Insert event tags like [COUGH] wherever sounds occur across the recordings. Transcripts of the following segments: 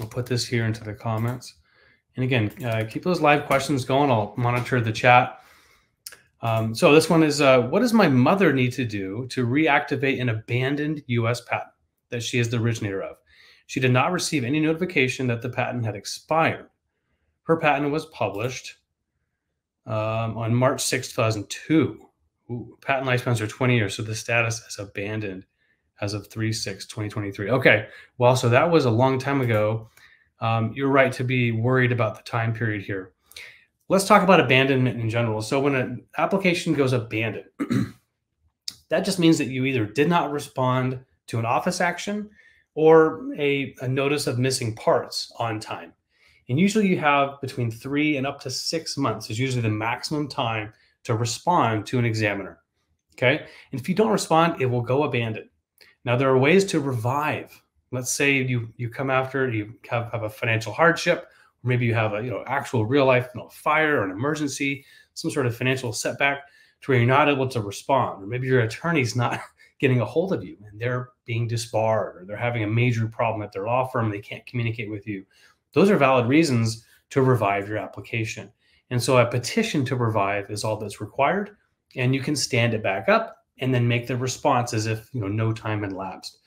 I'll put this here into the comments. And again, uh, keep those live questions going. I'll monitor the chat. Um, so this one is, uh, what does my mother need to do to reactivate an abandoned U.S. patent that she is the originator of? She did not receive any notification that the patent had expired. Her patent was published um, on March 6, 2002. Ooh, patent lifespans are 20 years, so the status is abandoned as of 3 6 2023. Okay, well, so that was a long time ago. Um, you're right to be worried about the time period here. Let's talk about abandonment in general. So, when an application goes abandoned, [CLEARS THROAT] that just means that you either did not respond to an office action or a, a notice of missing parts on time. And usually you have between three and up to six months is usually the maximum time to respond to an examiner. Okay. And if you don't respond, it will go abandoned. Now there are ways to revive. Let's say you you come after you have, have a financial hardship, or maybe you have a you know actual real life you know, fire or an emergency, some sort of financial setback to where you're not able to respond, or maybe your attorney's not [LAUGHS] getting a hold of you and they're being disbarred or they're having a major problem at their law firm, they can't communicate with you. Those are valid reasons to revive your application. And so a petition to revive is all that's required. And you can stand it back up and then make the response as if you know no time had lapsed.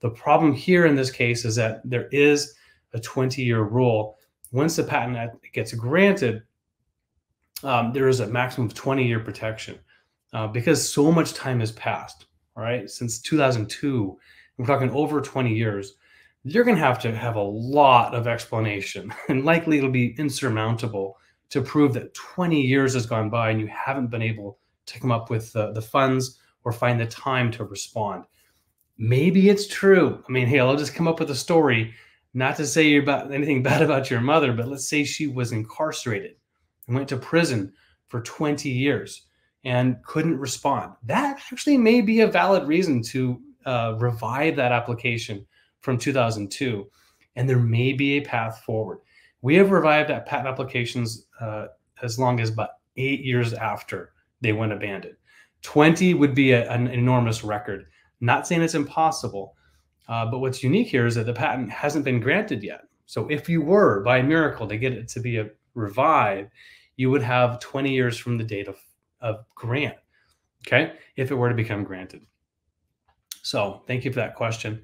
The problem here in this case is that there is a 20-year rule. Once the patent gets granted, um, there is a maximum of 20-year protection uh, because so much time has passed. All right, since 2002, we're talking over 20 years. You're going to have to have a lot of explanation, [LAUGHS] and likely it'll be insurmountable to prove that 20 years has gone by and you haven't been able to come up with the, the funds or find the time to respond. Maybe it's true. I mean, hey, I'll just come up with a story, not to say about anything [LAUGHS] bad about your mother, but let's say she was incarcerated and went to prison for 20 years and couldn't respond. That actually may be a valid reason to uh, revive that application from 2002. And there may be a path forward. We have revived that patent applications uh, as long as about eight years after they went abandoned. 20 would be a, an enormous record. Not saying it's impossible, uh, but what's unique here is that the patent hasn't been granted yet. So if you were by a miracle to get it to be a revive, you would have 20 years from the date of, of grant. Okay, if it were to become granted. So thank you for that question.